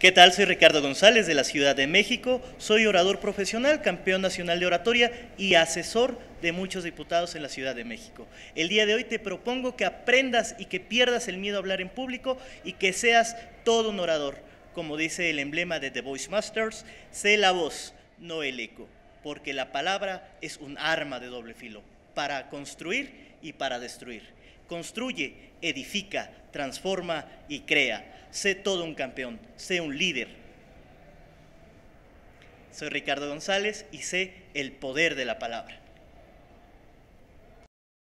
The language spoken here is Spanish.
¿Qué tal? Soy Ricardo González de la Ciudad de México. Soy orador profesional, campeón nacional de oratoria y asesor de muchos diputados en la Ciudad de México. El día de hoy te propongo que aprendas y que pierdas el miedo a hablar en público y que seas todo un orador. Como dice el emblema de The Voice Masters, sé la voz, no el eco, porque la palabra es un arma de doble filo para construir y para destruir. Construye, edifica, transforma y crea sé todo un campeón, sé un líder. Soy Ricardo González y sé el poder de la palabra.